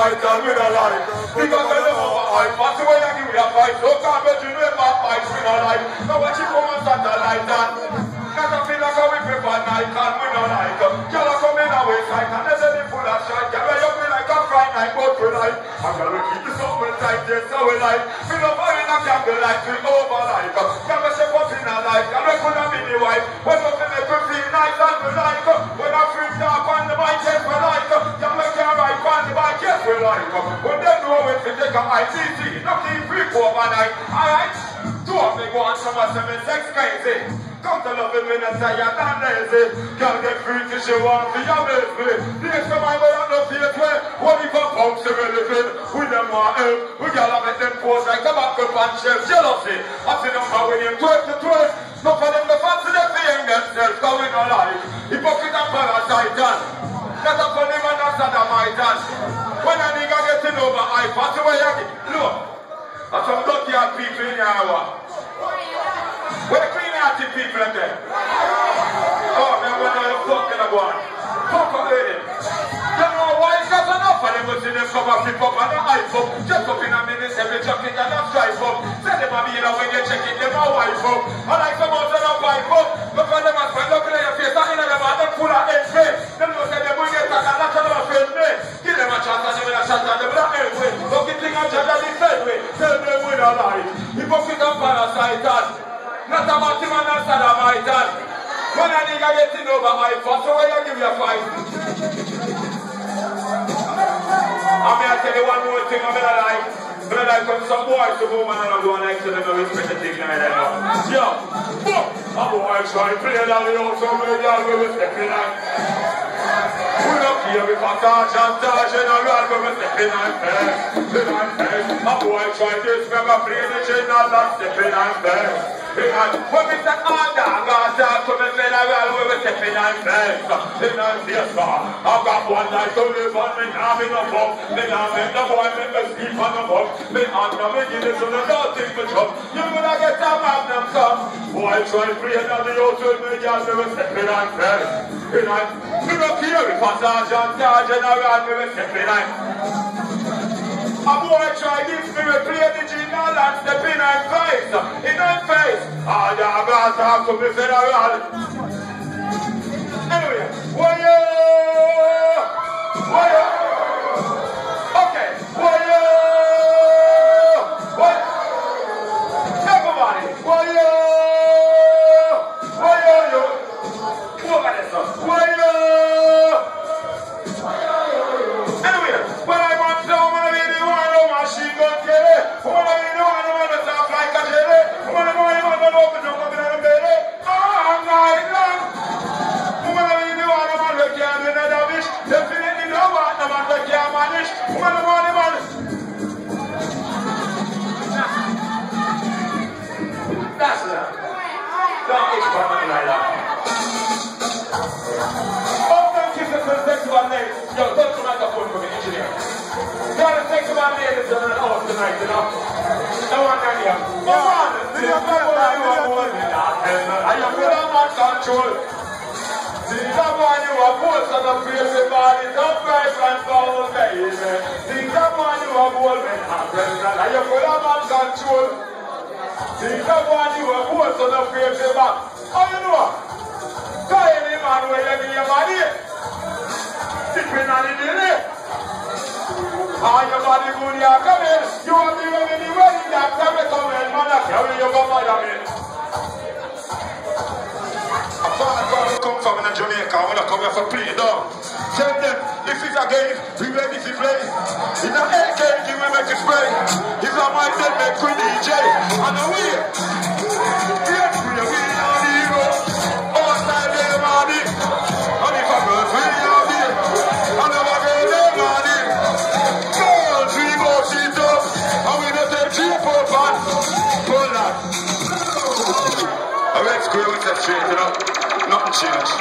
fight and we don't like. Because over hype. Pass away and give me a fight. So can't bet you about fight we don't like. Now when she come on satellite and Caterpillar go with paper night and don't like. Girl a come in a waist like and say they full of shite. Girl you me like a fright night but we like. And girl we keep the summer tight yes so we like. We don't in a candle like we over like. We shape up in a light. We could have been the wife. Feel nice and we like. Like. When they know when to take a ICT. No keep free for overnight. Alright? Two of me go on summer seven sex crazy. Come to love him in a say you're not lazy. Girl get free to show off for your baby. The man will have no faith way. What if a punks the relevant? We them want help. We gotta make them pose like a back up and shelf. Jealousy. I see them how when you twerk to twerk. No for them to fancy them being themselves. No like. Hypocrite and parasite. Not a funny man and sodomite and. When a nigga getting over, I pass away. Look. That's some lucky people in. Where the clean hearted people in there? Oh, man, they're fucking about. Fuck up with it. You know why? Because enough of them see them come up, flip up and hype up. Just up in a minute, every it and a stripe up. Say them a be here when you check it, them a wipe up. I like some out and a pipe up. Look at them and spend up in your face, and in them and them full of HP. Them we don't lie. Hypocrite and and not a man and sodomite and when a nigga getting over my so where you give you a fight? I'm here to tell you one more thing I'm gonna like. I'm like when some boys to go man and I'm going like to them and respect the thing like that. Yo, fuck! A boy try to the house and we all will respect line. We don't care if a and will respect the line first. The line first. A boy try to remember play the general and step in line first. When we say dog, come and say that well, we step in and face. In and face, I've got one life to live on, me now me no fuck. Me now the boy me sleep on the bug. Me hand me give it to the. You gonna get a magnum cup. Boy, try free and the youth will me girl, me will in and face. In and, me no care if a sergeant, sergeant, me will step in and a boy try me, we play the jingle and step in and face. In and face. Ah, yeah, I'm gonna talk to me federal. Anyway, why you? Got to take about ladies on an hour tonight, you know? No one can hear. Come on, see you come on, you are more than that. And you feel I'm not control. See someone you are bold, so the crazy body, don't cry from foul, baby. See someone you are bold, man, I'm president. And you feel I'm not control. See someone you are bold, so the crazy body. Oh, you know what? Tell any man where you give your money. Sipping on the dinner. All your body good, you are coming. You want to be ready the wedding, that time you come in, man, I carry you go Miami. Come from in Jamaica, I wanna come here for play dog. Tell them, if it's a game, we ready to play. In the AK, we make it spray. If I might then make we DJ. And we, changed.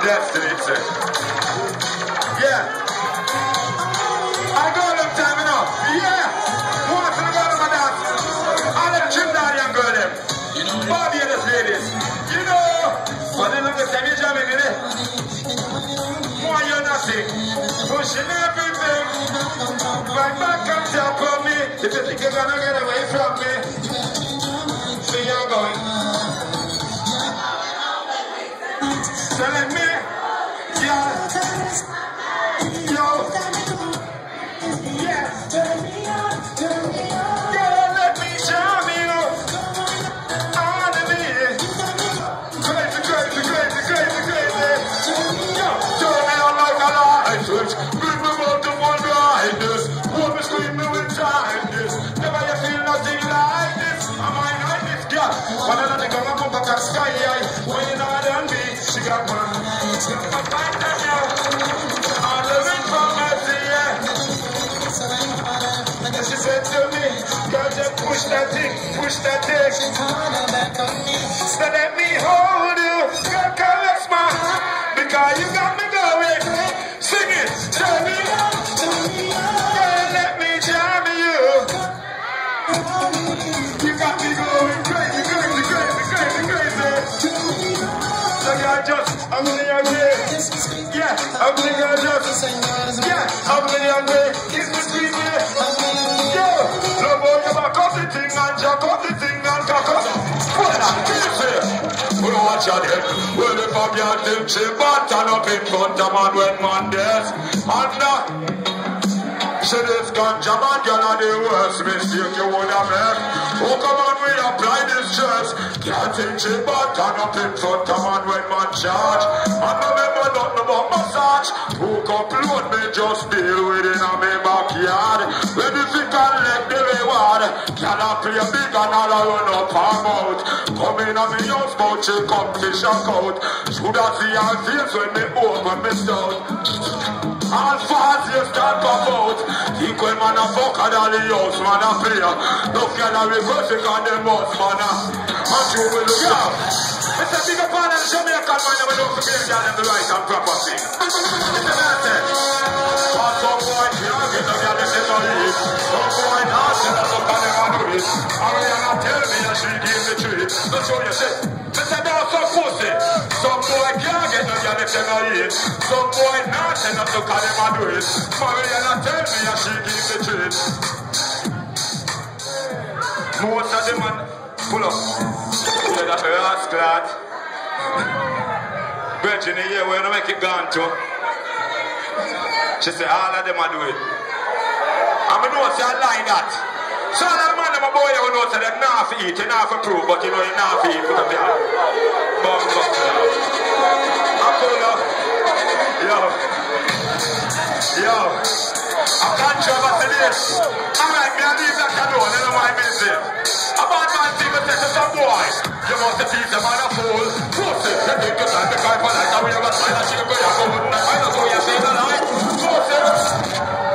Destiny, it's it. Yeah. I go a long time, know. Yeah. In a while, my dance. All them Trinidadian girl, them. Barbados ladies. You know. But then look at them, you know. Why you're nothing. Pushing everything. right back on top of me. If you think you're gonna get away from me, see you're going. Salamé. That thing, push that thing. So let me hold you, girl, caress my heart, because you got me going. Sing it, tell me, on, girl, let me jam you. You got me going crazy, crazy, crazy, crazy, crazy. So girl, just, I'm in your. Yeah, I'm in your yeah, I'm in your Watch. Well, if I'm your tip, she turn up in front of man when man there's under. Say this ganja man, girl, are the worst mistake you would have made. Oh, come on, we apply this church. Can't think she bad, turn up in front of man when man charge. I no remember nothing about massage. Hook up, load me, just deal with it in my backyard. When you think I let the reward, can I play big and all I run up mouth? Come in on me house, but she come fish and out. Should I see her face when me open me stout? All fast you start pop out. Think when man a fuck and all the house man a play. No can a reverse it on them house man a. And you will look out. It's a big up on them Jamaican man never don't forget to them the right and proper thing. It's a matter. They don't boy not tell us what kind of do it. Ariana tell me that she give the treat. Don't show you say. Mr. Dawg some pussy. Some boy can't get them yet if they don't eat. Some boy not tell us what kind of do it. Mariana tell me that she give the treat. Most of them man pull up. Say that rascal. Virgin here, we're gonna make it gone to. She say all of them are do it. And me know say I like that. So all the man them a boy you know say them not for eat, you not for prove, but you know you not for eat, up your hand. Bum bum. I pull up. Yo. Yo. A controversy this. Alright, me I leave that alone, you know my business. A bad man people say to some boy, you must teach them on a fool. It, you think you time to cry for life, and we have a sign that she go, you go, I who you see the light? Force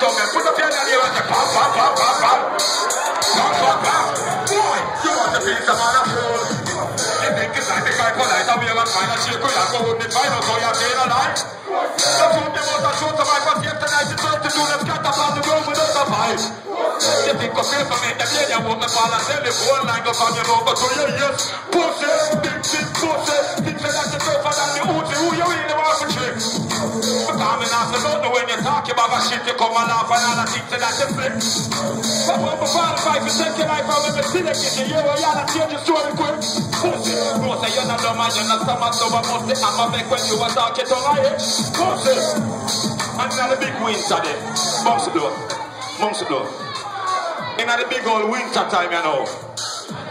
Jamaican tongue, put up your hand and pam, pam, pam, pam, pam. Pam, pam, pam. Boy, you want to teach them on a fool. Think you time to cry for life, and we have a sign that she go, you go, wouldn't I find out who you see the light? So put them out and show to my first game tonight, it's to the scatter on the road without a fight. You think of paper, make you want me fall and tell the whole line go from your over to your ears. Pussy, big pussy. You're know the when you talk about a shit, you come and laugh and all the that when we fall fight, you take your life out when we see the kid, you hear you change your story quick. Pussy, pussy, you're not dumb you're not stomach, so I must say, I'm a make when you are talking to my head. Pussy. And now the big winter there. Months ago. Months ago. In the big old winter time, you know.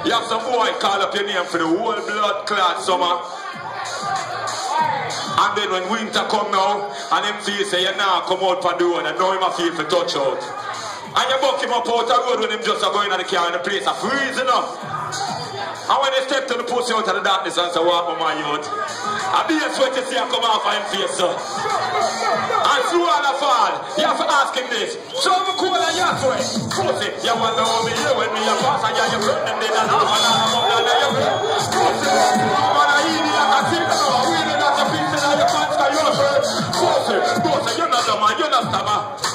You have some boy call up your name for the whole blood clot summer. And then when winter come now, and him feel say you now come out for the road and know him a feel for touch out. And you buck him up out the road when him just a going in the car in the place a freezing up. And when they step to the pussy out of the darkness and say, with my youth. I be a sweat to see I come off of him face, sir. And through all the fall, you have to ask him this. So I'm cool and you're sweat. Pussy, you want to know me here when me a pass and you're your friend and then I know and I'm up and you're your friend. Pussy, man, I pussy, you're not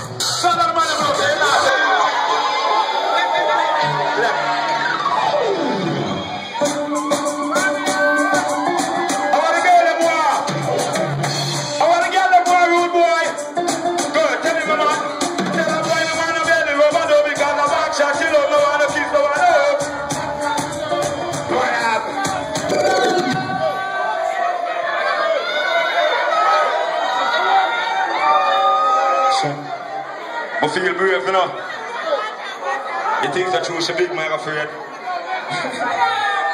I know. You think that you should big man afraid?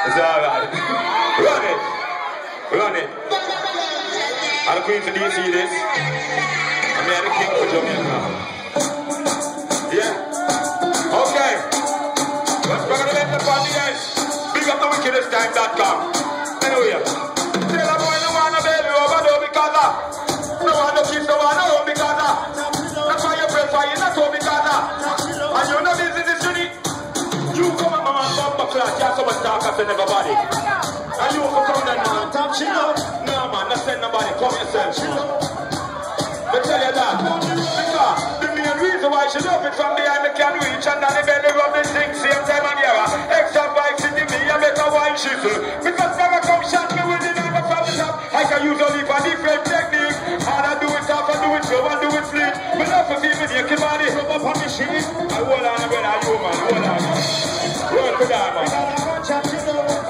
it's alright. Run it. Run it. I'm the queen for DC this. I'm the king for Jamaica. Yeah. Okay. Let's to the left on the edge. Big up the wickedesttime.com. Anyway. No one no kiss, no one no home because of. Talk after everybody. And you come come then man, talk shit up. No man, not send nobody, come yourself. But tell you that, because the main reason why she love it from behind me can reach and the belly rub the thing same time and yeah. Extra vibe city me, I a wine shizzle. Because never come shot me with the number from the top. I can use only for different technique. And I do it off, I do it slow, I do it split. But not for you keep on it, rub up on the shit. I hold on, brother, you man, hold on. Roll to that, man. The